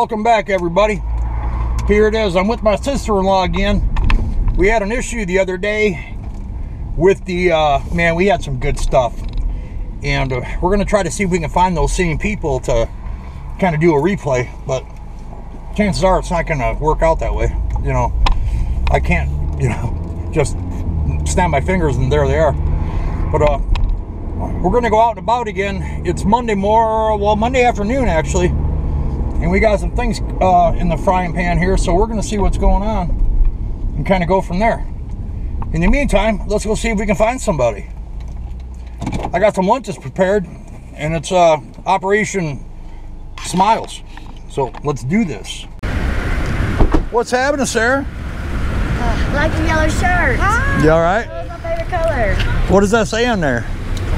Welcome back, everybody. Here it is. I'm with my sister-in-law again. We had an issue the other day with the, uh, man, we had some good stuff. And uh, we're to try to see if we can find those same people to kind of do a replay. But chances are it's not to work out that way. You know, I can't, you know, just snap my fingers and there they are. But uh, we're to go out and about again. It's Monday more, well, Monday afternoon actually. And we got some things uh, in the frying pan here, so we're going to see what's going on and kind of go from there. In the meantime, let's go see if we can find somebody. I got some lunches prepared, and it's uh, Operation Smiles. So let's do this. What's happening, Sarah? I like the yellow shirt. You all right? That was my favorite color. What does that say on there?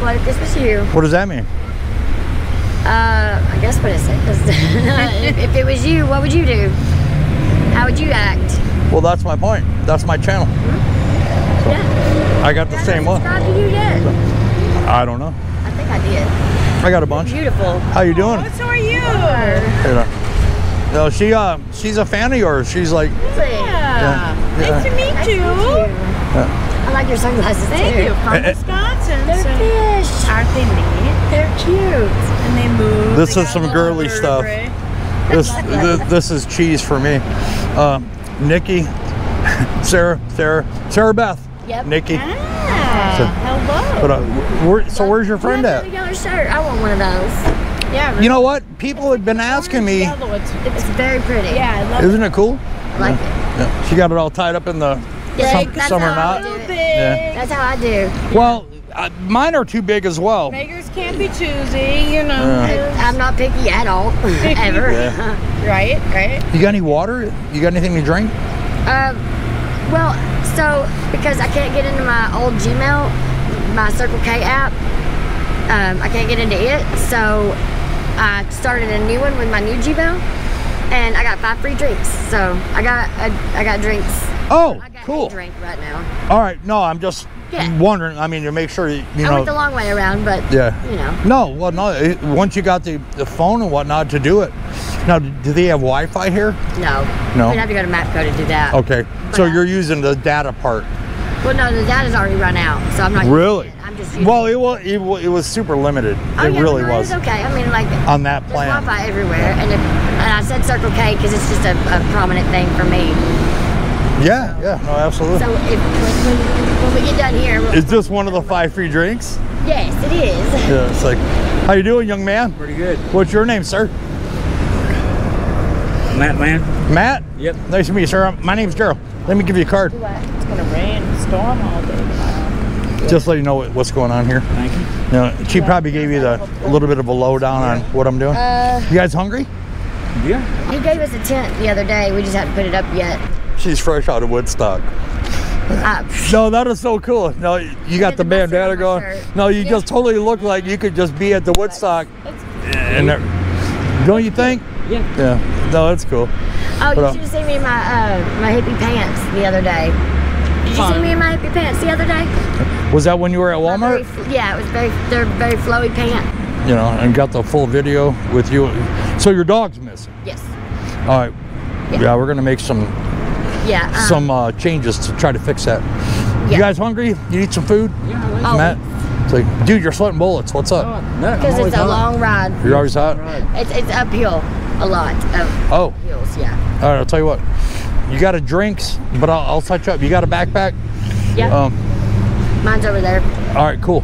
What if this was you? What does that mean? Uh, I guess what it says. if, if it was you, what would you do? How would you act? Well, that's my point. That's my channel. Yeah. I got the I same one. subscribed to you yet. I don't know. I think I did. I got a bunch. Beautiful. How you doing? Oh, so are you? You know. No, she uh she's a fan of yours. She's like Really? Yeah. Yeah. Nice to meet Nice to you. meet you. Yeah. I like your sunglasses Thank too. you. From Eh, eh. Wisconsin. They're so fish. aren't they neat? They're cute. And they move. This They is some girly stuff. vertebrae. this th- this is cheese for me. Um, Nikki, Sarah, Sarah, Sarah Beth, Yep. Nikki. Ah, So- hello. But uh, where, so where's your friend at? have shirt. I want one of those. yeah. You know what? People have been asking me. Yellow, it's, It's very pretty. yeah, I love Isn't it cool? I like it. Yeah. She got it all tied up in the Yeah, sum- that's summer how I knot. do it. it. Yeah. That's how I do. Well, uh, mine are too big as well. Beggars can't be choosy, you know. Yeah. I'm not picky at all, ever. Yeah. Right, right. You got any water? You got anything to drink? Um, well, so because I can't get into my old Gmail, my Circle K app, um, I can't get into it. So I started a new one with my new Gmail, and I got five free drinks. So I got a, I got drinks. Oh, I got cool. a drink right now. All right. No, I'm just Yeah. wondering. I mean, to make sure you, you I know. went the long way around, but yeah. you know. No, well, no. It, once you got the, the phone and whatnot to do it. Now, do they have Wi-Fi here? No. No? We'd have to go to MapCo to do that. Okay. So Yeah. you're using the data part. Well, no, the data's already run out, so I'm not. Really? Using it. I'm just. Using Well, it was it, wa- it was super limited. Oh, it yeah, really no, was It's okay. I mean, like. on that There's plan. Wi-Fi everywhere, and, if, and I said Circle K because it's just a, a prominent thing for me. Yeah, yeah, no, absolutely. So if, when, when, when we get done here, we'll, Is this one of the five free drinks? yes, it is. Yeah, it's like, how you doing, young man? Pretty good. What's your name, sir? Matt, man. Matt. Yep. Nice to meet you, sir. My name's Darrell. Let me give you a card. It's gonna rain and storm all day tomorrow. Just let you know what's going on here. Thank you. You know, she probably gave you the a little bit of a lowdown on what I'm doing. Uh, You guys hungry? Yeah. he gave us a tent the other day. We just haven't put it up yet. She's fresh out of Woodstock. No, that is so cool. No, you got the the bandana going. No, you Yeah. just totally look like you could just be at the Woodstock. And there, don't you think? Yeah. Yeah. No, that's cool. oh, But, you uh, should have seen me in my uh, my hippie pants the other day. Did you see me in my hippie pants the other day? Was that when you were at Walmart? very- yeah, it was very they're very flowy pants. You know, and got the full video with you. So your dog's missing. Yes. All right. Yeah. Yeah, we're gonna make some Yeah. Um, some uh, changes to try to fix that. Yeah. You guys hungry? You need some food, Yeah. I like Oh. Matt? It's like, dude, you're sweating bullets. What's up? Oh, no, because it's a hot. long ride. You're always hot. Right. It's it's uphill a lot of Oh, hills. Yeah. all right. I'll tell you what. You got a drinks, but I'll, I'll touch up. You got a backpack? Yeah. Um. Mine's over there. All right. Cool.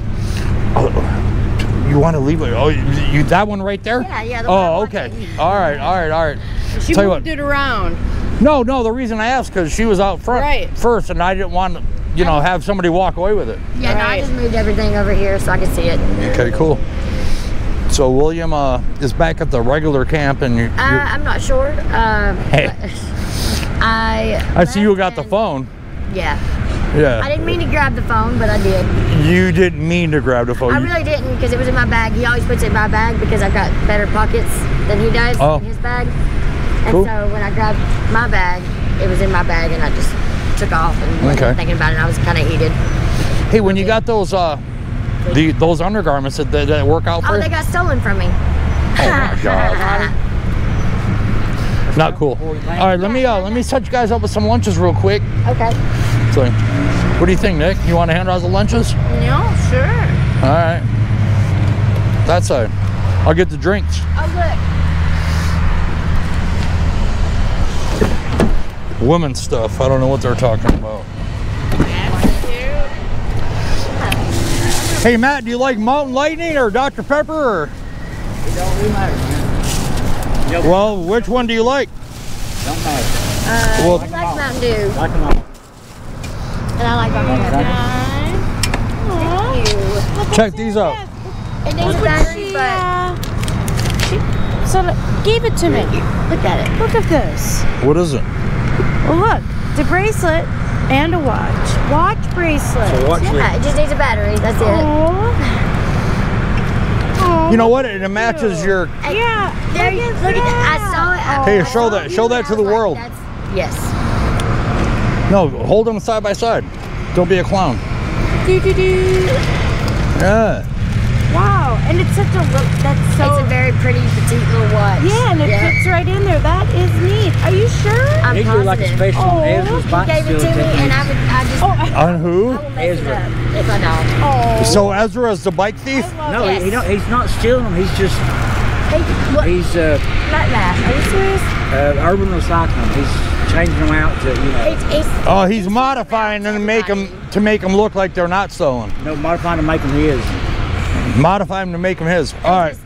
Oh, you want to leave it? Oh, you, you that one right there? Yeah, yeah, the one Oh, I'm okay. watching. All right. All right. All right. She Tell you moved what. it around. No, no. The reason I asked because she was out front Right. first, and I didn't want to, you know, have somebody walk away with it. Yeah, no, I just moved everything over here so I could see it. Okay. Cool. So William uh, is back at the regular camp, and you. Uh, I'm not sure. Um, Hey. I. I see you got the phone. Yeah. Yeah. I didn't mean to grab the phone, but I did. You didn't mean to grab the phone. I really didn't because it was in my bag. He always puts it in my bag because I've got better pockets than he does Oh. in his bag. And Cool. so when I grabbed my bag, it was in my bag and I just took off and wasn't Okay. thinking about it. I was kind of heated. hey, when you got those uh, the those undergarments that, that, that work out for Oh, you? they got stolen from me. Oh my God. Not cool. All right, let me uh, let me set you guys up with some lunches real quick. Okay. So, what do you think, Nick? You want to hand out the lunches? No, sure. All right. That's a. I'll get the drinks. Oh look. Women's stuff. I don't know what they're talking about. Hey Matt, do you like Mountain Lightning or Dr Pepper? Or... It don't really matter, man. Yep. Well, which one do you like? Don't matter. Uh, Well- I like Mountain Dew, Like them all. and I like Dr. Pepper. Thank you. Check these out. It needs a battery, but She, so look, give it to me. look at it. Look at this. What is it? Well, look, the bracelet and a watch. Watch bracelet. So watch Yeah, it just needs a battery. That's it. Aw. Aw, You know what? It matches your. Hey, Yeah. There you look at that. I saw it. Hey, I show that- show that to the like, world. that's- Yes. No, hold them side by side. Don't be a clown. Do, do, do. Yeah. Wow, and it's such a look. That's so. it's a very pretty petite little watch. yeah, and it fits right in there. That is neat. Are you sure? I'm They do like a special Oh, on Ezra's He gave it to me, taking and. I would, I just, Oh, On who? will mess it Ezra. if I don't. oh. So Ezra is the bike thief? No, Yes. he, he don't, he's not stealing them. He's just Hey, what? he's uh, Not that. Are you serious? uh, urban recycling. He's changing them out to you know It's, it's, Oh, he's modifying them to make them to make them look like they're not stolen. no modifying to make them his. Modify them to make them his. All right.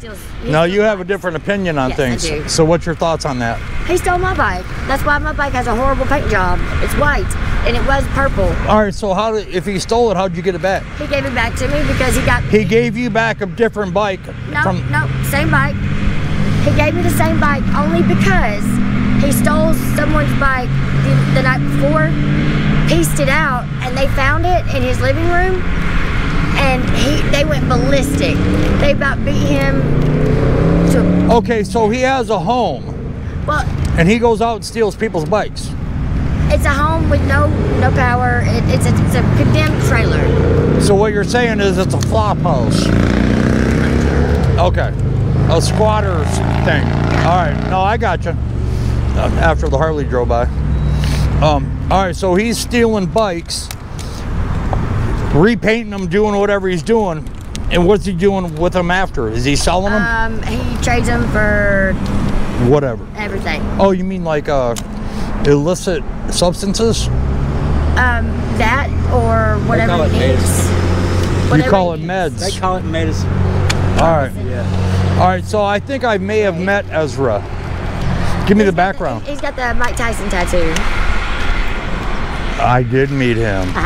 Now you have a different opinion on Yes, things. So what's your thoughts on that? He stole my bike. That's why my bike has a horrible paint job. It's white, and it was purple. All right. So how did, if he stole it, how'd you get it back? He gave it back to me because he got He gave you back a different bike no, from. no, same bike. He gave me the same bike only because he stole someone's bike the, the night before, pieced it out, and they found it in his living room, and he they went ballistic. They about beat him to Okay, so he has a home well. and he goes out and steals people's bikes. It's a home with no no power. It, it's, a, it's a condemned trailer. So what you're saying is it's a flop house. Okay. A squatter's thing. All right. No, I got you. after the Harley drove by. Um, all right, so he's stealing bikes, repainting them, doing whatever he's doing. And what's he doing with them after? Is he selling them? Um, he trades them for whatever. everything. Oh, you mean like uh, illicit substances? Um, that or whatever call he it needs. You Whatever call it meds. They call it medicine. All right. Yeah. All right, so I think I may have met Ezra. Give me the He's got background. he's got the Mike Tyson tattoo. I did meet him the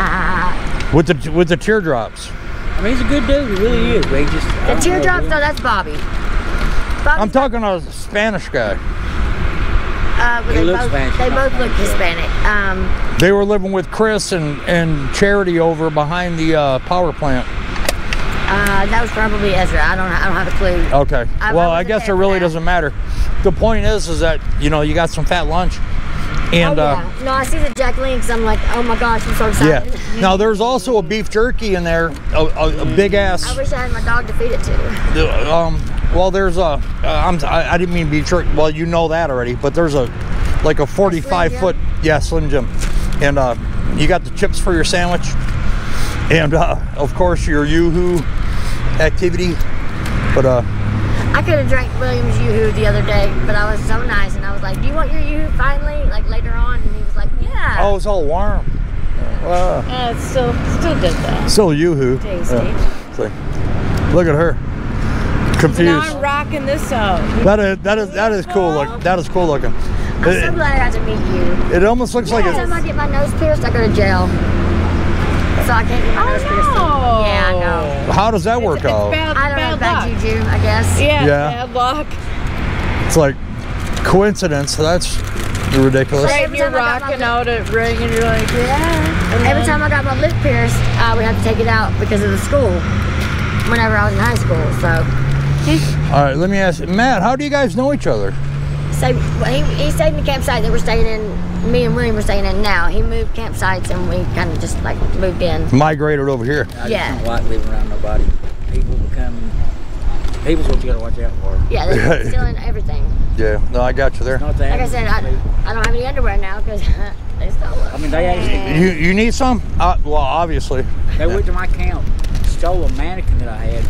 with the with the teardrops. I mean, he's a good dude. He really is. But he just I don't know, teardrops, no, that's Bobby. Bobby's I'm talking a Spanish guy. Uh, well, they both, Spanish, they both look Hispanic. Um, They were living with Chris and and Charity over behind the uh, power plant. uh, that was probably Ezra. I don't. I don't have a clue. Okay. I- I well, I wasn't guess it really doesn't matter. The point is, is that you know you got some fat lunch, and oh, uh, no, I see the Jack Links. I'm like, oh my gosh, I'm so excited. yeah. Now there's also a beef jerky in there, a, a, a big ass. I wish I had my dog to feed it to. um well there's a uh, I'm, I, I didn't mean beef jerky well you know that already but there's a like a 45 Jim? foot yeah slim jim and uh you got the chips for your sandwich and uh of course your yoo-hoo activity but uh I could have drank Williams Yoo-Hoo the other day, but I was so nice, and I was like, "Do you want your Yoo-Hoo finally?" Like later on, and he was like, "Yeah." oh it's all warm uh, Uh, it's still still good though. still yoo-hoo Tasty. Yeah. It's like, look at her Now confused I'm rocking this out. that is that is that is cool look that is cool looking I'm so it, glad I got to meet you. it almost looks like Every it's time I get my nose pierced, I go to jail. So I can't get my nose pierced. no. Yeah, I know. how does that work It's, it's out bad, I don't know, bad bad luck. juju, I guess. Yeah, Yeah. bad luck. It's like coincidence. That's ridiculous. Right. Right, Every you're time I got my rocking lip- out at ring and you're like, yeah. And Every then- time I got my lip pierced, I would have to take it out because of the school. Whenever I was in high school, so All right, let me ask Matt. How do you guys know each other? So he, he stayed in the campsite that we're staying in. Me and William were staying in now. He moved campsites and we kind of just like moved in. Migrated over here. I Yeah. just don't like living around nobody. People become People's what you gotta watch out for. Yeah, they're stealing everything. Yeah. No, I got you there. Not that. Like I said, I, I don't have any underwear now because they stole it. I mean, they actually You you need some? Uh, well, obviously. they went to my camp, stole a mannequin that I had,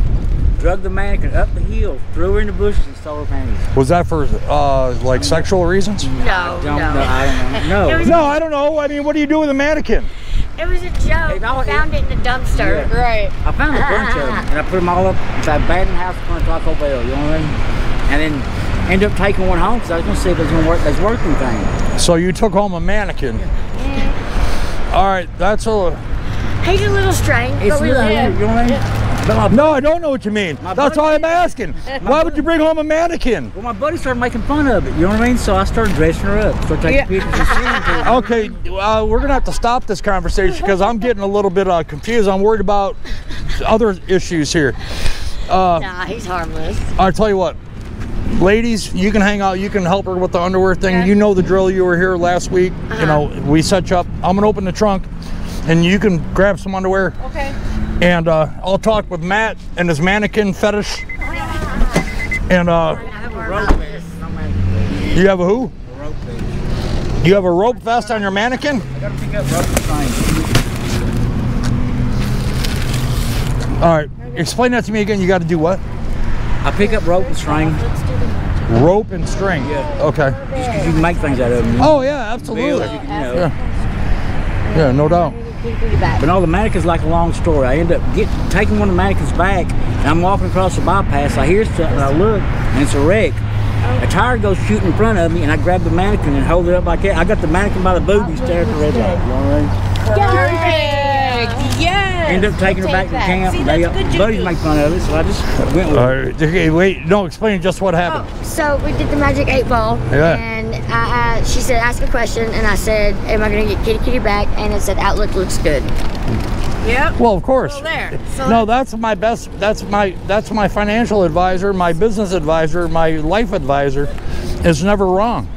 drug the mannequin up the hill, threw her in the bushes, and stole her panties. Was that for uh, like sexual reasons? No, I don't no. know. I don't know. No. No, I don't know. I mean, what do you do with a mannequin? It was a joke. I it- Found it in the dumpster. Yeah. Right. I found a bunch of them, and I put them all up inside Baden House in front of Taco Bell. You know what I mean? And then ended up taking one home because I was gonna see if it was gonna work. It's working thing. So you took home a mannequin. Yeah. All right, that's a. He's a little strange, It's but we really, love you him. know what I mean? But No, I don't know what you mean. My That's buddy- all I'm asking. Why would you bring home a mannequin? well, my buddy started making fun of it. You know what I mean? So I started dressing her up, started taking Yeah. pictures and sending to her. Okay, uh, we're gonna have to stop this conversation because I'm getting a little bit uh, confused. I'm worried about other issues here. Nah, he's harmless. I'll tell you what, ladies, you can hang out. You can help her with the underwear thing. You know the drill. You were here last week. You know we set you up. I'm gonna open the trunk, and you can grab some underwear. Okay. And uh, I'll talk with Matt and his mannequin fetish. And uh, Rope vest. No matter. you have a who? A rope vest. You have a rope vest on your mannequin? I gotta pick up rope and string. All right. Explain that to me again. You got to do what? I pick up rope and string Rope and string. Yeah. Okay. just 'cause you can make things out of them. Oh yeah, absolutely. you you know. Yeah. Yeah, no doubt. Back. But no, the mannequin's like a long story. I end up get, taking one of the mannequins back, and I'm walking across the bypass. I hear something, I look, and it's a wreck. A tire goes shooting in front of me, and I grab the mannequin and hold it up like that. I got the mannequin by the boobies, staring at the red light. You know what I mean? Perfect. Yes. End up taking her back to camp. See, they, that's good buddies make fun of it, so I just went with All it. right. Okay, wait. No, explain just what happened. Oh, so we did the magic eight ball, Yeah. and I, I, she said, "Ask a question," and I said, "Am I going to get Kitty Kitty back?" And it said, "Outlook looks good." Yep. Well, of course. Well, there. So No, that's my best. That's my that's my financial advisor, my business advisor, my life advisor. Is never wrong.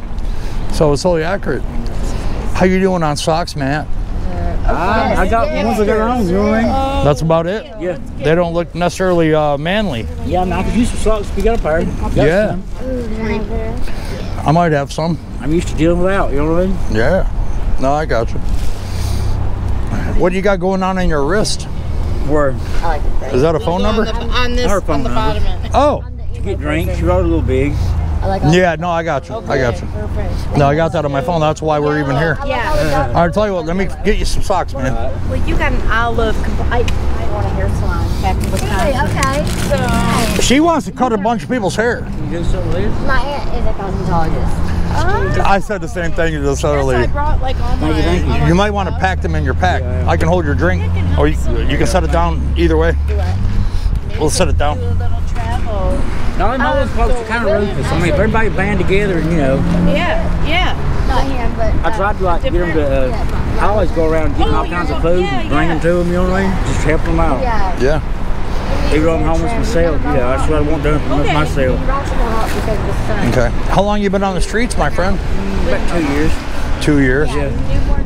So it's totally accurate. How you doing on socks, Matt? I, I got ones I got on, you know what I mean? That's about it. Yeah. They don't look necessarily uh, manly. Yeah, I, mean, I could use some socks if you got a pair. Got Yeah. some. I might have some. I'm used to dealing without, you know what I mean? Yeah. No, I got you. What do you got going on in your wrist? Where I like it. Is that a phone number? on this Her phone on the number. bottom. Oh, you get drinks, she wrote a little big. I like yeah. No, I got you. I got you. Perfect. No, I got that on my phone. That's why we're even here. Yeah. I'll tell you what. Let me get you some socks, man. Well, you got an olive. I, I want a hair salon back in Wisconsin. Okay. So, She wants to cut a bunch of people's hair. Can you do something with this? My aunt is a cosmetologist. Oh. I said the same thing to this other I lady. brought like my. You, thank you. all my You might want to pack them in your pack. Yeah. I can hold your drink, or you, you can set it down either way. We'll set it down. Do a little travel. No, them folks are kind of ruthless. I mean, if everybody band together and, you know, Yeah, yeah. Not him, but I tried to like get them to, uh, I always go around getting all Oh, kinds of food yeah, and bring them to them, you know what I mean? Just help them out. Yeah. Yeah. Even though I'm homeless myself, you know, that's what I want done for Okay. myself. Rocks in the hot because of the sun. Okay. How long you been on the streets, my friend? About two years. Two years. Yeah.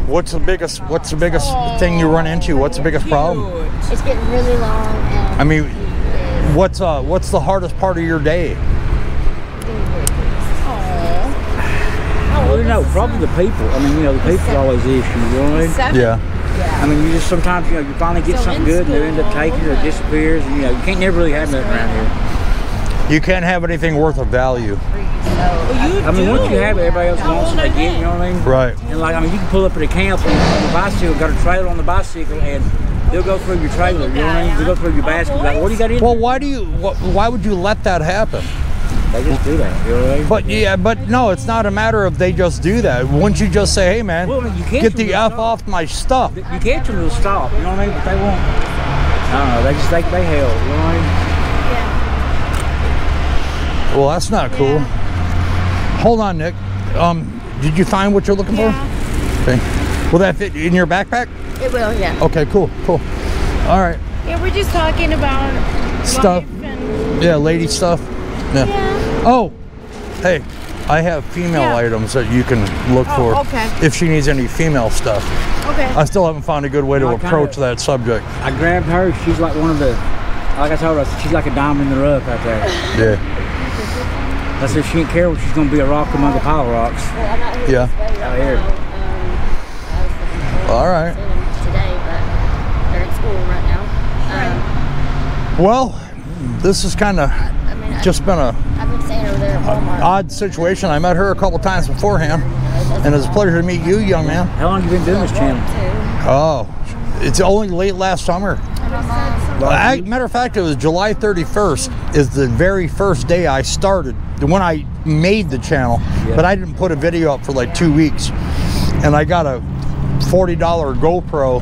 What's the biggest? What's the biggest thing you run into? What's the biggest problem? It's getting really long and I mean, what's uh, what's the hardest part of your day? Well, you know, probably the people. I mean, you know, the people are always the issue, you know what I mean? Seven. Yeah. I mean, you just sometimes, you know, you finally get So something in good and they end up school- taking it or disappears. And, you know, you can't never really have nothing around here. You can't have anything worth of value. Well, I mean, do. once you have it, everybody else wants it, again, you know what I mean? Right. And like, I mean, you can pull up at a camp on the bicycle, got a trailer on the bicycle, and they'll go through your trailer. You know what I mean? They'll go through your basket. Like, what do you got in? Well, why do you? Wh- why would you let that happen? They just do that. You know what I mean? But yeah, but no, it's not a matter of they just do that. Wouldn't you just say, "Hey, man, Well, you get the f that. off my stuff"? you catch them, they'll stop. You know what I mean? But they won't. I don't know. They just think they hell. You know what I mean? Well, that's not cool. Hold on, Nick. Um, did you find what you're looking Yeah. for? Okay. Will that fit in your backpack? it will, yeah. Okay, cool, cool. All right. Yeah, we're just talking about Stuff. life and Yeah, lady stuff. Yeah. Oh, hey, I have female Yeah. items that you can look Oh, for okay. if she needs any female stuff. okay. I still haven't found a good way to I kinda- approach that subject. I grabbed her. She's like one of the like I told her, she's like a diamond in the rough out there. Yeah. I said, she ain't careful, she's gonna be a rock among the pile of rocks. Well, I'm not here Yeah. this way right Out here. All to right. seeing them Today, but they're at school right now. Um, Well, this is kind of I mean, just been a I, I've been staying over there at Walmart. odd situation. I met her a couple times beforehand, and it's a pleasure to meet you, young man. How long have you been doing this channel? Oh, it's only late last summer. And my mom. Well, I, matter of fact, it was July 31st is the very first day I started, the when I made the channel, Yeah. but I didn't put a video up for like two weeks. And I got a $40 GoPro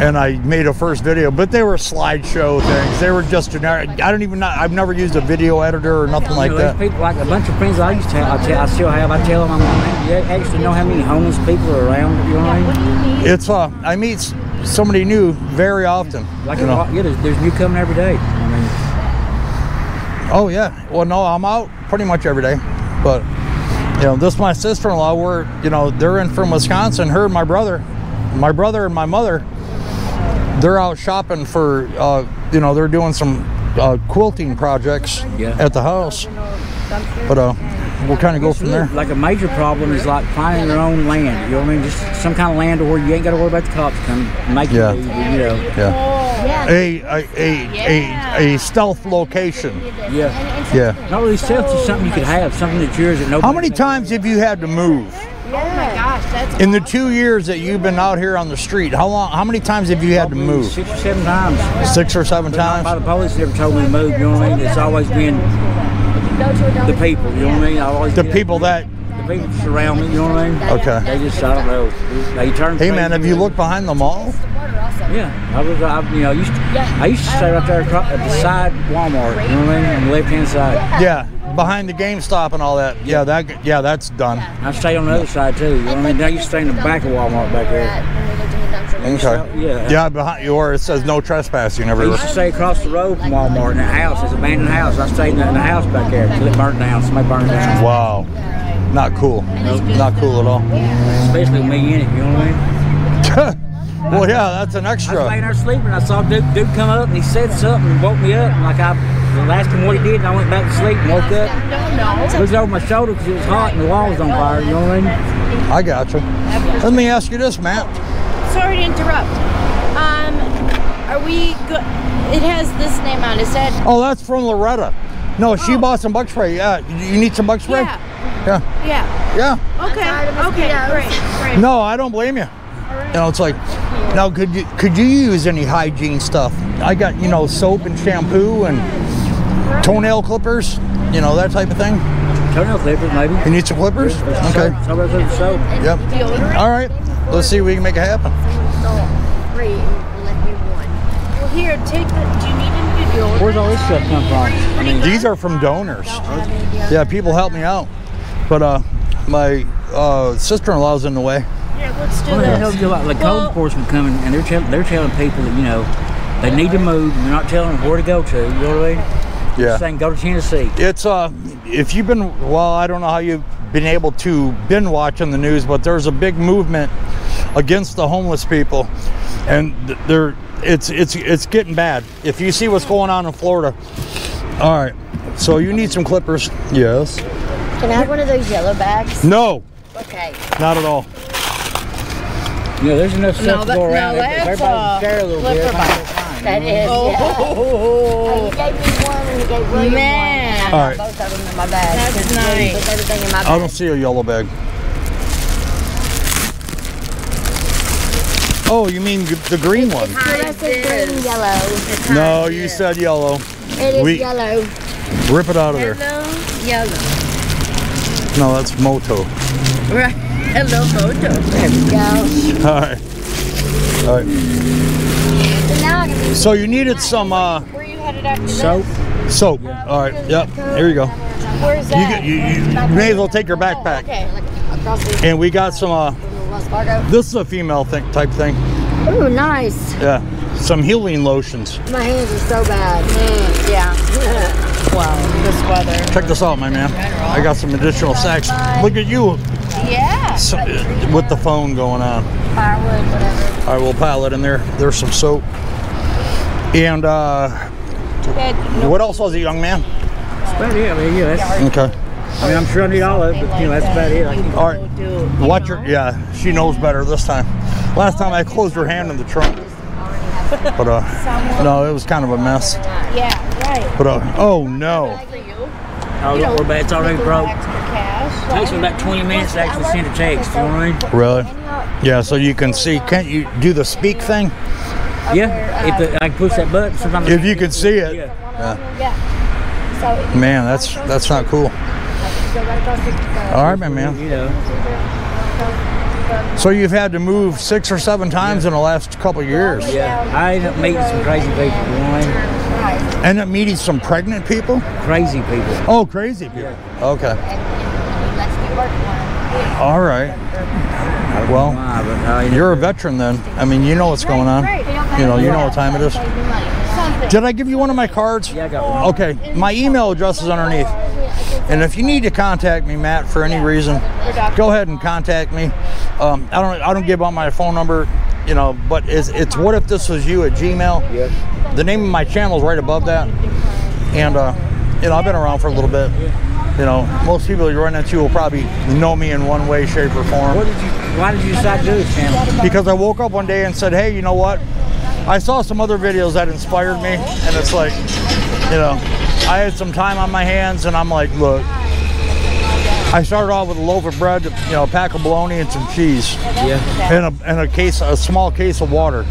and I made a first video, but they were slideshow things. They were just generic. I don't even know, I've never used a video editor or nothing like that. people like a bunch of friends I used to have. I, tell, I still have. I tell them, I'm like, you actually know how many homeless people are around? You know what I mean? It's, uh, I meet somebody new very often. Like, you know. yeah, there's, there's new coming every day. I mean, Oh yeah. Well, no, I'm out pretty much every day, but you know, this my sister-in-law. We're you know they're in from Wisconsin. Her and my brother, my brother and my mother, they're out shopping for uh, you know they're doing some uh, quilting projects Yeah. at the house. But uh, we'll kind of go from there. Like a major problem is like finding your own land. You know what I mean? Just some kind of land where you ain't got to worry about the cops coming, making Yeah. you, you know. Yeah. Yeah. A a, a, a a stealth location. Yeah. Yeah. Not really stealth, just something you could have, something that's yours that nobody. How many times have you had to move? Oh my gosh, that's In the two years that you've been out here on the street, how long? How many times have you had to move? Six or seven times. Six or seven times. by times. the police never told me to move. You know what I mean? It's always been Go to a the people. You know what I mean? I always The people that. People surround me. You know what I mean? Okay. They just I don't know. They turn. Hey man, have you looked behind the mall? Yeah, I was. I, you know, used to, I used to stay right there across, at the side Walmart. You know what I mean? On the left hand side. Yeah, behind the GameStop and all that. Yeah, that. Yeah, that's done. I stayed on the other side too. You know what I mean? I used to stay in the back of Walmart back there. Okay. Yeah. Yeah, behind you, or it says no trespassing I everywhere. used to stay across the road from Walmart in a house. It's an abandoned house. I stayed in the, house back there until it burnt down. Somebody burned it down. Wow, not cool. Not cool at all. Especially with me in it. You know what I mean? well, yeah, that's an extra. I was extra. laying there sleeping. I saw dude, dude come up and he said something and woke me up. And like I asked him what he did, and I went back to sleep and woke up. Looked over my shoulder because it was hot and the wall was on fire. You know what I mean? I got you. Let me ask you this, Matt. sorry to interrupt. Um, are we good? It has this name on it. It said, Oh, that's from Loretta. No, she Oh. some bug spray. Yeah, you need some bug spray. yeah, Yeah. yeah. Yeah. Okay, okay, mosquitoes. great, great. No, I don't blame you. You know, it's like, now could you could you use any hygiene stuff? I got you know soap and shampoo and toenail clippers, you know that type of thing. Toenail clippers, maybe. You need some clippers? Okay. Soap, soap, soap, soap. Yep. All right. Let's see if we can make it happen. Three and me one. Well, here, take the. Do you need any deodorant? Where's all this stuff come from? I mean, These are from donors. Yeah, people help me out, but uh, my uh, sister-in-law's in the way. Yeah, let's do what the hell this. do like, like Well- code enforcement coming and they're telling they're telling people that you know they need to move. and They're not telling them where to go to. You know what I mean? Yeah. Saying go to Tennessee. It's uh, if you've been well, I don't know how you've been able to been watching the news, but there's a big movement against the homeless people, and they're it's it's it's getting bad. If you see what's going on in Florida, all right. So you need some clippers? Yes. Can I have one of those yellow bags? No, Okay. not at all. You know, there's enough stuff No, to go around. no, that's, everybody uh, share a little bit. flipper it's fine. That is. Yeah. Oh, He gave me one and he gave William Man. one. All I right. both of them in my bag. That's nice. Everything in my I don't see a yellow bag. Oh, you mean the green one? That's a green yellow. No, you said yellow. It is We- yellow. Rip it out of there. hello, yellow. No, that's Moto. Right. Hello, moto. There we go. All right. All right. So now I So you needed some uh, Where you headed after Soap. soap. All right. Yep. Here you go. Where's You, that? get- you, you may as well take your backpack. Okay. like And we got some. Uh, this is a female thing type thing. Ooh, nice. Yeah. Some healing lotions. My hands are so bad. Mm, yeah. Well, this weather. Check this out, my man. I got some additional snacks. Look at you Yeah. so, with the phone going on. Firewood, whatever. All right, we'll pile it in there. There's some soap. And uh, no- What else was it, young man? That's about it. I mean, yeah, that's, Okay. I mean, I'm sure I need all of it, but you know, that's about it. I can, All right. Watch her. Yeah, she knows better this time. Last time I closed her hand in the trunk. But uh, no, it was kind of a mess. Yeah, right. But uh, oh no. oh, don't worry about it. It's already broke. It takes me about 20 minutes to actually send a text. You know what I mean? Really? Yeah. So you can see. Can't you do the speak thing? Yeah. If the, I can push that button, sometimes. If you can see it. Yeah. Yeah. Man, that's that's not cool. All right, my man. You know. So you've had to move six or seven times in the last couple of years. Yeah. I end up meeting some crazy people. You know what I mean? End up meeting some pregnant people. Crazy people. Oh, crazy people. Okay. All right. Well, Why, but, you know, you're a veteran then. I mean, you know what's going on. You know, you know what time it is. Did I give you one of my cards? Yeah, I got one. Okay, my email address is underneath. And if you need to contact me, Matt, for any reason, go ahead and contact me. Um, I don't I don't give out my phone number, you know, but it's, it's what if this was you at Gmail. Yeah. The name of my channel is right above that. And uh, you know, I've been around for a little bit. You know, most people you run into will probably know me in one way, shape, or form. What did you? Why did you decide to do this channel? because I woke up one day and said, "Hey, you know what? I saw some other videos that inspired me, and it's like, you know, I had some time on my hands, and I'm like, look." I started off with a loaf of bread, you know, a pack of bologna and some cheese, Yeah. and a, and a case, a small case of water,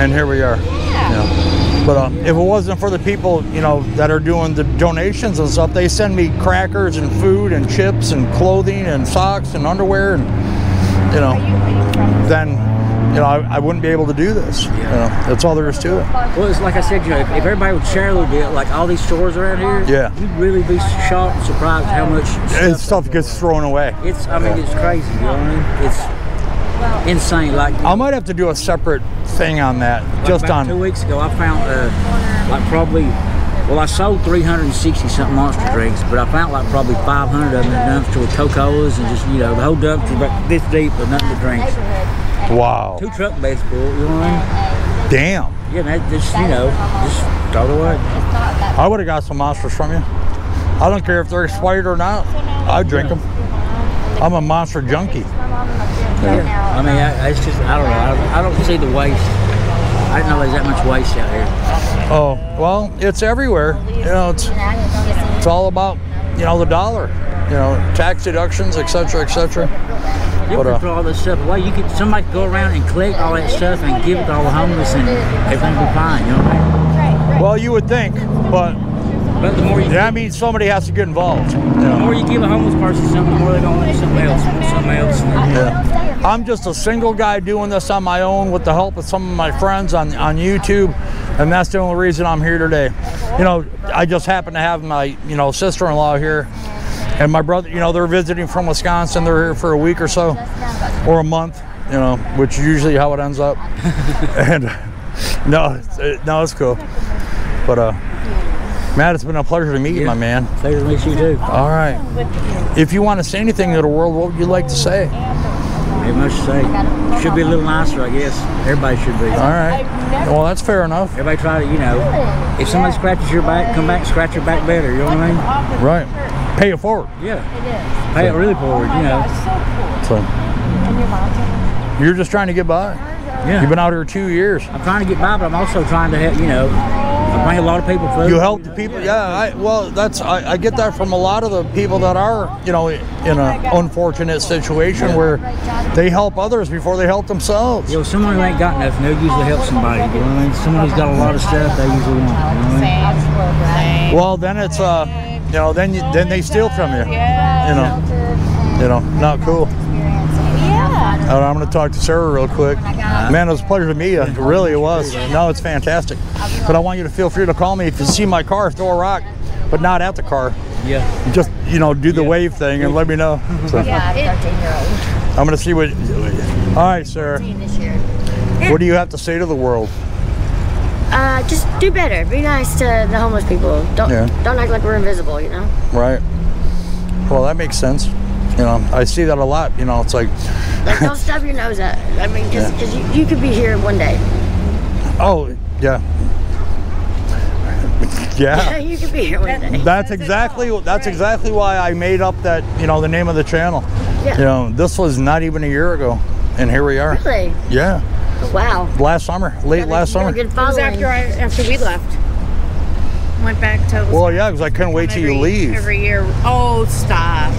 and here we are. You know. But uh, if it wasn't for the people, you know, that are doing the donations and stuff, they send me crackers and food and chips and clothing and socks and underwear, and you know, then you know I, I wouldn't be able to do this. You know, that's all there is to it. Well, it's like I said, you know, if, if everybody would share a little bit, like all these stores around here, Yeah. you'd really be shocked and surprised how much And stuff gets thrown away. It's, I mean, it's crazy. You know what I mean? It's insane. Like, I might have to do a separate thing on that, like just about two weeks ago, I found uh, like probably. Well, I sold 360 something monster drinks, but I found like probably 500 of them in the dumpster with Coca-Colas and just, you know, the whole dumpster about this deep with nothing but drinks. Wow, Two truck beds full, you know what I mean? damn! Yeah, that just, you know, just throw it away. I would have got some monsters from you. I don't care if they're expired or not. I'd drink them. I'm a monster junkie. Yeah. I mean, I, it's just, I don't know. I, I don't see the waste. I didn't know there's that much waste out here. Oh well, it's everywhere. You know, it's it's all about you know the dollar. You know, tax deductions, etc., etc. You But, uh, throw all this stuff away. You could somebody could go around and collect all that stuff and give it to all the homeless, and everything would be fine. You know what I mean? Well, you would think, but But the more you, that means somebody has to get involved. The more you give a homeless person something, the more they're gonna want something else, something else. Yeah. I'm just a single guy doing this on my own with the help of some of my friends on, on YouTube, and that's the only reason I'm here today. You know, I just happen to have my, you know, sister-in-law here, and my brother, you know, they're visiting from Wisconsin. They're here for a week or so, or a month, you know, which is usually how it ends up. and no, it's, it, no, it's cool. But uh, Matt, it's been a pleasure to meet you, my man. Pleasure to meet you too. All right. If you want to say anything to the world, what would you like to say? Much to say. Should be a little nicer, I guess. Everybody should be. All right. Well, that's fair enough. Everybody try to, you know, if somebody scratches your back, come back and scratch your back better. You know what I mean? Right. Pay it forward. Yeah. It is. Pay it really forward, you know. So you're just trying to get by. Yeah. You've been out here two years. I'm trying to get by, but I'm also trying to help, you know, bring a lot of people food. You help the people. Yeah. I, well, that's I, I get that from a lot of the people that are you know in an unfortunate situation where they help others before they help themselves. You know, someone who ain't got nothing, they'll usually help somebody. You know what I mean? Someone who's got a lot of stuff, they usually want. You know what I mean? Well, then it's uh, you know, then you, then they steal from you. You know, you know, not cool. Uh, I'm going to talk to Sarah real quick. Man, it was a pleasure to meet you. Really, it was. No, it's fantastic. But I want you to feel free to call me if you see my car, throw a rock, but not at the car. Yeah. Just you know, do the wave thing and let me know. So, I'm going to see what. All right, Sarah. What do you have to say to the world? Uh, just do better. Be nice to the homeless people. Don't Yeah. don't act like we're invisible. You know. Right. Well, that makes sense. You know, I see that a lot. You know, it's like, Like don't stub your nose at. I mean, just because you, you could be here one day. oh yeah. Yeah. yeah you could be here one day. That's Says exactly that's Right. exactly why I made up that you know the name of the channel. Yeah. You know, this was not even a year ago, and here we are. Really? Yeah, Wow. last summer, late Got a- last got a summer. Good It was following. after I after we left. Went back to. Well, yeah, because I couldn't wait till you leave. Every year. Oh, stop.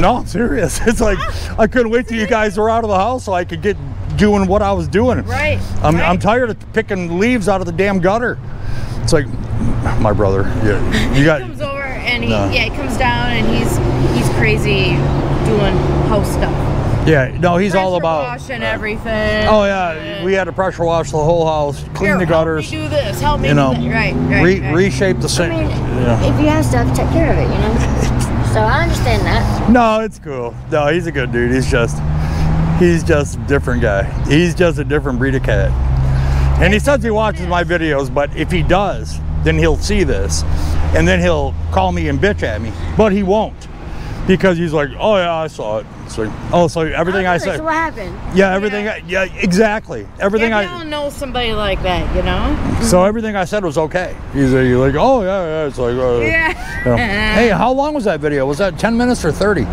No, I'm serious. It's like I couldn't wait till you guys were out of the house so I could get doing what I was doing. Right. I'm, right. I'm tired of picking leaves out of the damn gutter. It's like my brother. Yeah, you got. comes over and he No. yeah he comes down and he's he's crazy doing house stuff. Yeah, no, he's all Pressure about. wash and everything. Oh yeah, we had to pressure wash the whole house, clean Here, the gutters. Help me do this. Help me you know, do that. Right. Right. re- right. reshape the I sink. mean, yeah. if you have stuff, take care of it, you know? So I understand that. No, it's cool. No, he's a good dude. He's just, he's just a different guy. He's just a different breed of cat. And he says he watches my videos, but if he does, then he'll see this, and then he'll call me and bitch at me. But he won't, because he's like, oh yeah, I saw it. It's like, oh, so everything I really? said, So what happened? yeah, everything, I, yeah, exactly, everything Maybe I. I'll know somebody like that, you know? So everything I said was okay. He's like, oh yeah, yeah. It's like, uh, Yeah. you know, hey, how long was that video? Was that 10 minutes or 30? You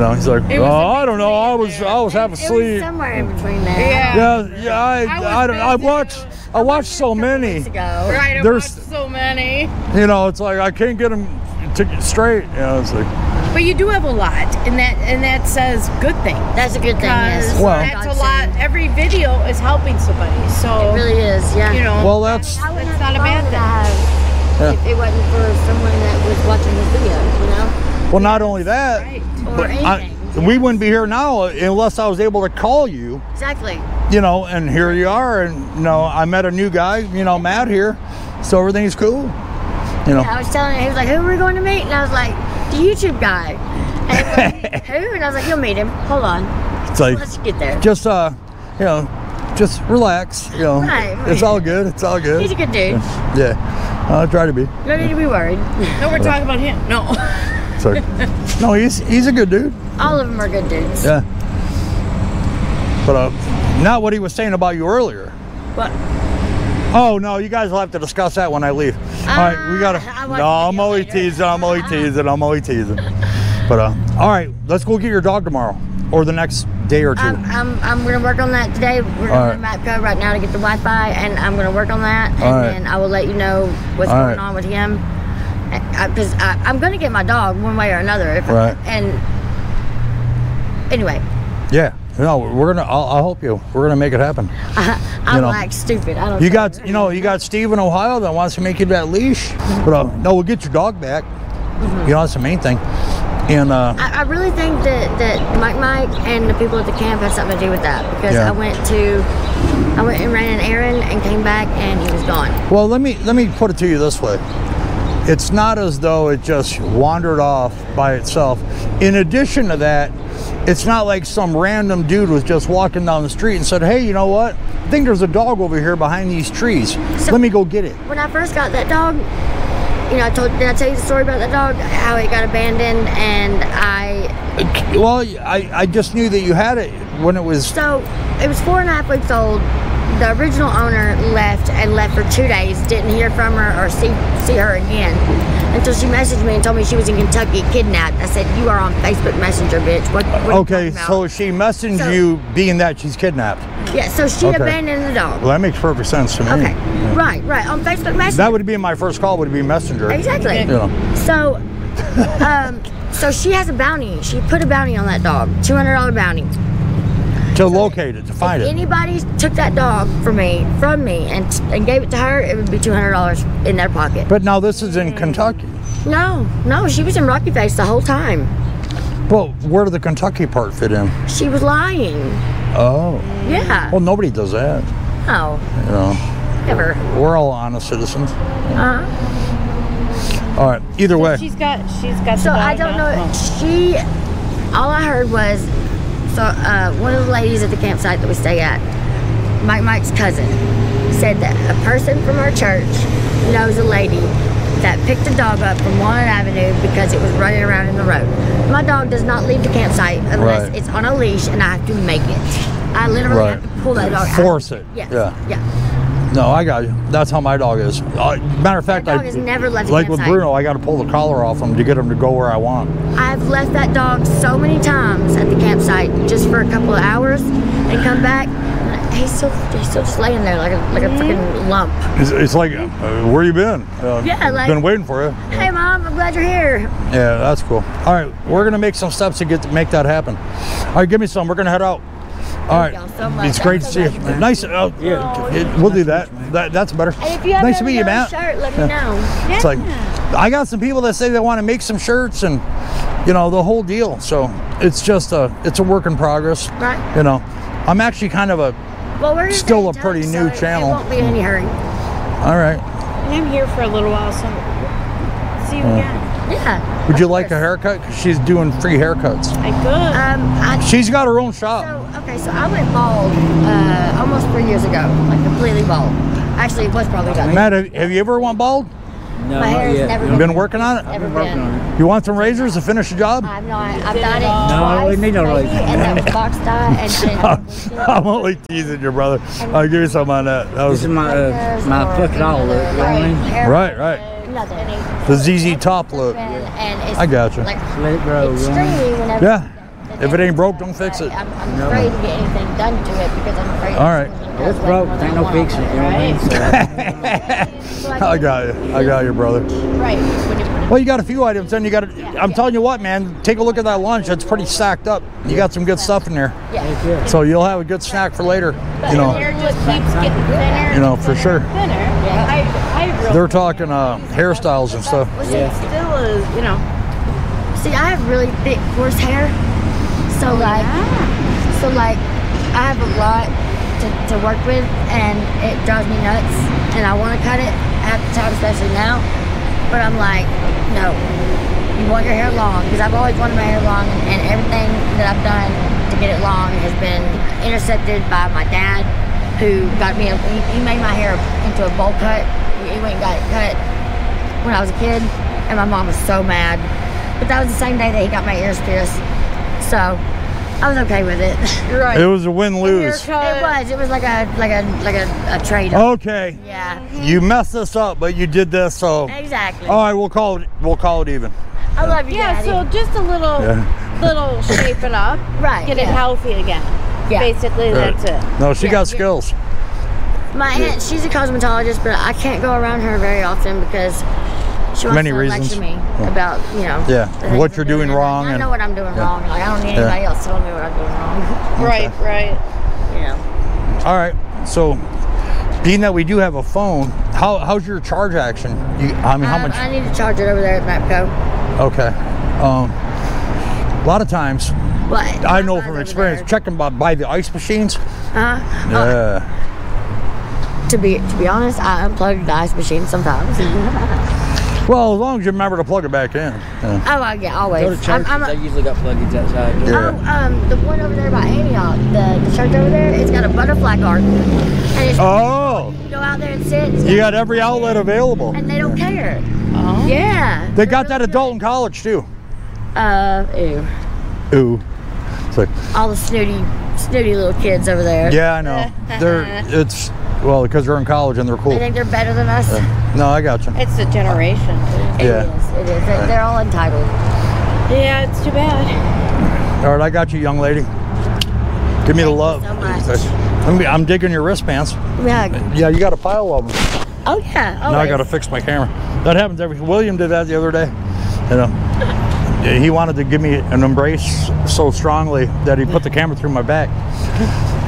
know, he's like, oh, I don't know. I was, between I was half It was asleep. somewhere in between there. Yeah. Yeah, yeah. I, I was I, don't- I watched, I watched so many. Weeks. Right, I There's- watched so many. You know, it's like I can't get them to straight. You know, it's like, But you do have a lot, and that and that says good thing. That's a good thing, yes. Well- that's a lot. Every video is helping somebody. So It really is, yeah. you know. well, that's I wouldn't It's not a bad thing. have Yeah. If it wasn't for someone that was watching this video, you know? well, not only that, Right. Or but I, anything. we wouldn't be here now unless I was able to call you. Exactly. You know, and here you are, and you know, I met a new guy. You know, Matt here, so everything's cool. You know. I was telling him, he was like, who are we going to meet? And I was like, the YouTube guy. And like, who? And I was like, you'll meet him. Hold on. It's like Let's get there. just uh, you know, just relax. You know, Right, right. it's all good. It's all good. He's a good dude. Yeah, I'll try to be. No need to be worried. no, we're talking about him. No. Sorry. no, he's he's a good dude. All of them are good dudes. Yeah. But uh, not what he was saying about you earlier. But Oh no, you guys will have to discuss that when I leave. all right, we gotta. Ah, I No, I'm only later. teasing. I'm only teasing. I'm only teasing. But uh, all right, let's go get your dog tomorrow or the next day or 2 I'm, I'm, I'm going to work on that today. We're going right. to MapCo right now to get the Wi-Fi, and I'm going to work on that, and right. then I will let you know what's All going right. on with him. Because I, I'm going to get my dog one way or another. If Right. and anyway, yeah. No, we're gonna. I'll, I'll help you. We're gonna make it happen. I'm know. like stupid. I don't. You got, you know, you got Steve in Ohio that wants to make you that leash. But uh, no, we'll get your dog back. You know, that's the main thing. And uh, I, I really think that, that Mike Mike and the people at the camp had something to do with that because Yeah. I went to I went and ran an errand and came back and he was gone. Well, let me let me put it to you this way. It's not as though it just wandered off by itself. In addition to that, it's not like some random dude was just walking down the street and said, "Hey, you know what? I think there's a dog over here behind these trees. So- Let me go get it." When I first got that dog, you know, I told did I tell you the story about that dog? How it got abandoned and I Well, I, I just knew that you had it when it was. so it was four and a half weeks old. The original owner left and left for two days. Didn't hear from her or see see her again until she messaged me and told me she was in Kentucky kidnapped. I said, "You are on Facebook Messenger, bitch." What? what Okay, so she messaged So- you being that she's kidnapped. yeah, so she Okay. abandoned the dog. Well, that makes perfect sense to me. Okay, right, right on Facebook Messenger. That would be my first call. Would be Messenger. exactly. You know. So, um, so she has a bounty. She put a bounty on that dog, two hundred dollar bounty. To locate it, to find if it. anybody took that dog from me, from me, and and gave it to her, it would be two hundred dollars in their pocket. But now this is in Kentucky. No, no, she was in Rocky Face the whole time. Well, where did the Kentucky part fit in? She was lying. Oh. Yeah. Well, nobody does that. No, You know, never. we're all honest citizens. Uh-huh. All right. Either way, She's got she's got. So the I don't know. She, all I heard was, so uh, one of the ladies at the campsite that we stay at, Mike Mike's cousin, said that a person from our church knows a lady that picked a dog up from Walnut Avenue because it was running around in the road. My dog does not leave the campsite unless Right. it's on a leash and I have to make it. I literally Right. have to pull that dog out. Force it. Yes. Yeah. Yeah. No, I got you. That's how my dog is. Uh, matter of fact, dog I has never left like with. Bruno. I got to pull the collar off him to get him to go where I want. I've left that dog so many times at the campsite just for a couple of hours and come back. He's still he's still just laying there like a like a freaking lump. It's, it's like, uh, where you been? Uh, Yeah, like- been waiting for you. Hey mom, I'm glad you're here. Yeah, that's cool. All right, we're gonna make some steps to get to make that happen. All right, give me some. We're gonna head out. All right, y'all so much. it's great to see you. glad Nice. Uh, Yeah. it- we'll do that. That that's better. And if you ever nice to meet you, Matt. shirt, let me know. It's like I got some people that say they want to make some shirts and you know the whole deal. So it's just a it's a work in progress. Right. You know, I'm actually kind of a Well, we're gonna Still a in pretty touch, new so it- channel. It won't be any hurry. all right. I'm here for a little while, so see you again. Yeah. Would of you like a haircut? haircut? 'Cause she's doing free haircuts. I could. Um, I, She's got her own shop. so okay, so I went bald uh, almost three years ago, like completely bald. Actually, it was probably about Matt, have, have you ever went bald? No, My not hair has never You You been- been working on it? I've been working on it. You want some razors to finish the job? I'm not. I've done it No, twice. we need no razors. And that was box dye, and I didn't have to bleach it. I'm only teasing your brother. I'll give you some on that. That This is my uh, my fuck it all look. You know what I mean? Hair- right, right. Nothing. The ZZ Top look. And, and it's I gotcha. Like, Let it grow. it's you know what I mean? stringy whenever. Yeah. If it ain't broke, don't fix it. I'm, I'm No. afraid to get anything done to it because I'm afraid. All right. something Well, It's broke. more Ain't no fixing it. You know what I mean? So, So I got you. I got you, brother. right. When you put it Well, you got a few items, then you got. to I'm telling you what, man. Take a look at that lunch. It's pretty stacked up. You got some good stuff in there. Yeah. So you'll have a good snack for later. You know. hair just keeps getting thinner. You know, for sure. They're talking uh, hairstyles and stuff. Well, see, it still is, you know. see, I have really thick, coarse hair. So like, so like, I have a lot to, to work with, and it drives me nuts. And I want to cut it half the time, especially now. But I'm like, no. You want your hair long because I've always wanted my hair long, and, and everything that I've done to get it long has been intercepted by my dad, who got me. A, he, he made my hair into a bowl cut. He, he went and got it cut when I was a kid, and my mom was so mad. But that was the same day that he got my ears pierced, so I was okay with it. Right. It was a win lose. It was. It was like a like a like a, a trade. Okay. Yeah. You messed this up, but you did this, so. Exactly. All right, we'll call it. We'll call it even. I love you, Yeah, Daddy. so just a little, Yeah. little shape it up. Right, Get it healthy again. Yeah. Basically, that's it. No, she Yeah, got yeah. skills. My aunt, she's a cosmetologist, but I can't go around her very often because she wants Many to reasons. lecture me about, you know, Yeah, what you're doing and wrong I and- know what I'm doing Yeah. wrong. Like I don't need Yeah. anybody else telling me what I'm doing wrong. Right, right. you know. All right. So, being that we do have a phone, how how's your charge action? You, I mean, how Um, much? I need to charge it over there at MapCo. Okay. Um, a lot of times, But I know from experience, checking by, by the ice machines. Uh, Yeah. To be to be honest, I unplug the ice machine sometimes. Well, as long as you remember to plug it back in. Yeah. oh, I get always. Go to churches. I'm, I'm a- they usually got plugins outside. Yeah. Oh, um, the one over there by Antioch, the, the church over there, it's got a butterfly garden. And it's, Oh, you can go out there and sit. It's you got every outlet available. and they don't care. Oh. Yeah. They got that at Dalton College too. Uh, ew. Ooh. It's like, All the snooty, snooty little kids over there. yeah, I know. They're it's well because they're in college and they're cool. They think they're better than us. No, I got you. It's a generation. It Yeah. is, It is. They- They're all entitled. Yeah, it's too bad. All right, I got you, young lady. Give me the Thank you love. so much. I'm, I'm digging your wristbands. Yeah. Yeah, you got a pile of them. Oh yeah. Now I got to fix my camera. That happens every. William did that the other day. You know, he wanted to give me an embrace so strongly that he put the camera through my back.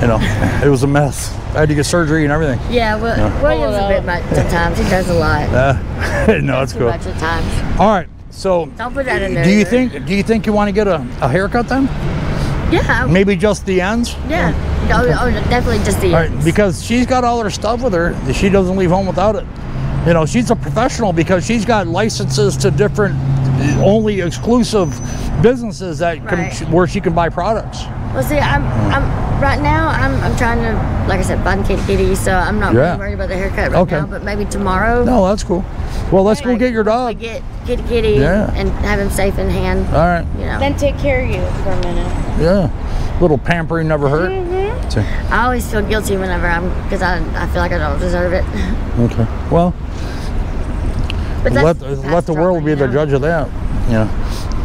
You know, it was a mess. I had to get surgery and everything. Yeah. Well, Yeah. William's a bit much sometimes. He does a lot. Uh, no, it's cool. much at times. All right, so Don't put that in there. do you either. think do you think you want to get a, a haircut then? Yeah. Maybe just the ends. Yeah. Oh, oh, definitely just the. All right, because she's got all her stuff with her. She doesn't leave home without it. You know, she's a professional because she's got licenses to different, only exclusive businesses that can, where she can buy products. Well, see, I'm, I'm right now. I'm, I'm trying to, like I said, find Kitty Kitty. So I'm not Yeah. really worried about the haircut right Okay. now. But maybe tomorrow. No, that's cool. Well, let's go like, get your dog. We get Kitty Kitty Yeah. and have him safe in hand. All right. You know. Then take care of you for a minute. Yeah. Little pampering never hurt. Mm-hmm. So, I always feel guilty whenever I'm because I, I feel like I don't deserve it. okay. Well, But let that's let the world be you the judge of that. Yeah.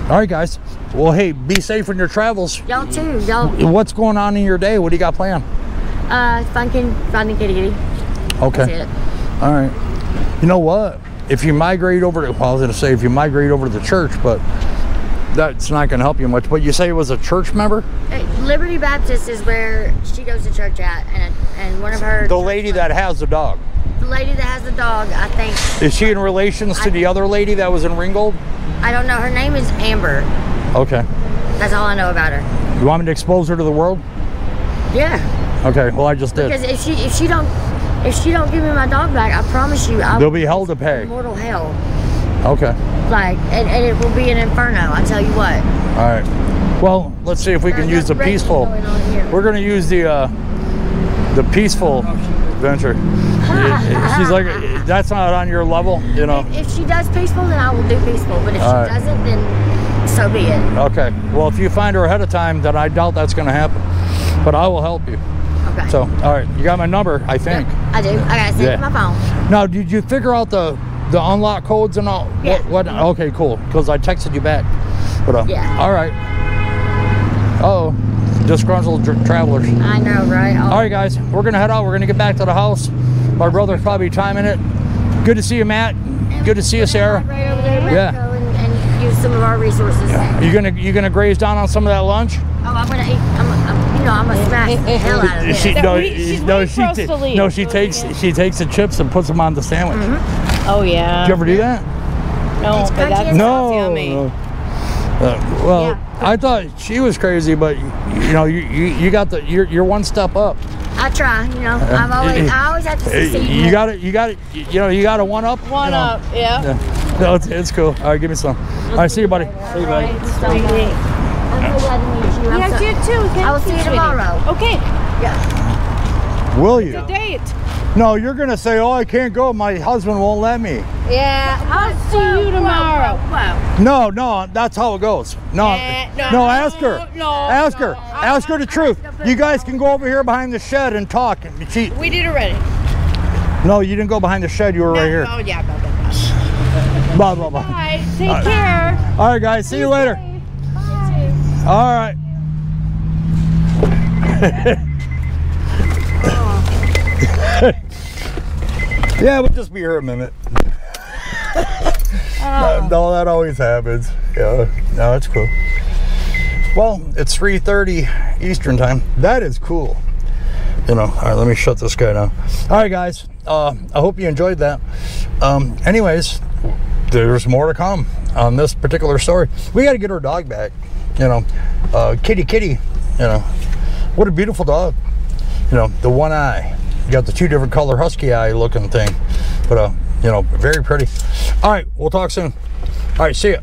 All right, guys. Well, hey, be safe in your travels. Y'all too. Y'all What's going on in your day? What do you got planned? uh finding finding kitty kitty. Okay. That's it. All right. You know what? If you migrate over to, well, I was to say if you migrate over to the church, but that's not going to help you much. But you say it was a church member? Uh, Liberty Baptist is where she goes to church at, and and one of her The lady that has the dog. the lady that has the dog. I think Is she in relations to the other lady that was in Ringgold? I don't know. Her name is Amber. Okay. That's all I know about her. You want me to expose her to the world? Yeah. Okay. Well, I just did. Because if she if she don't if she don't give me my dog back, I promise you, I'll There'll be hell to pay. mortal hell. Okay. Like, and, and it will be an inferno. I tell you what. All right. Well, let's see if we can use the peaceful. going. We're going to use the uh, the peaceful venture. She's like, that's not on your level, you know. If, if she does peaceful, then I will do peaceful. But if All she right. doesn't, then so be it. Okay. Well, if you find her ahead of time, then I doubt that's going to happen. But I will help you. Okay. So, all right, you got my number, I think. I do. I gotta save Yeah. my phone. Now, did you figure out the the unlock codes and all? Yeah. What? what okay, cool. Because I texted you back. But uh, Yeah. All right. Oh, disgruntled travelers. I know, right? All right, guys, we're gonna head out. We're gonna get back to the house. My brother's probably timing it. Good to see you, Matt. Good to see you, Sarah. Right over there, Yeah. Yeah. And, and use some of our resources. You gonna you gonna graze down on some of that lunch? Oh, I'm gonna eat. I'm, I'm, you know, I'm gonna smash the hell out of this. She, no, we- she's no, she, to no, she takes she takes the chips and puts them on the sandwich. Oh yeah. Did you ever do that? No, It's but crunchy that's No. yummy. no. Uh, well, Yeah. I thought she was crazy, but you know, you, you, you got the you're, you're one step up. I try. You know, I've always I always have to Hey, succeed. You got it. You got it. You know, you got a one up. you One know. up, yeah. Yeah. No, it's, it's cool. All right, give me some. All right, see you, buddy. See you, buddy. I'm so glad to meet you. I'm Yeah, so- you too. Thank I will see you sweetie. tomorrow. Okay, Yeah. Will you? date. No, you're gonna say, "Oh, I can't go. My husband won't let me." Yeah, I'll see you tomorrow. Wow. No, no, that's how it goes. No, Eh, no, no, ask her. no, ask her. no. Ask her the truth. You guys can go over here behind the shed and talk. She, We did already. no, you didn't go behind the shed. You were right here. Oh yeah, blah blah blah. Blah blah blah. Bye. Take care. All right, guys. See you later. Bye. All right. yeah, we'll just be here a minute. No, no, that always happens. Yeah, no, that's cool. Well, it's 3:30 Eastern time. That is cool. You know. All right, let me shut this guy down. All right, guys. Uh, I hope you enjoyed that. Um, anyways, there's more to come on this particular story. We got to get our dog back. You know, uh, Kitty Kitty. You know, what a beautiful dog. You know, the one eye. You got the two different color husky eye looking thing, but uh, you know, very pretty. All right, we'll talk soon. All right, see ya.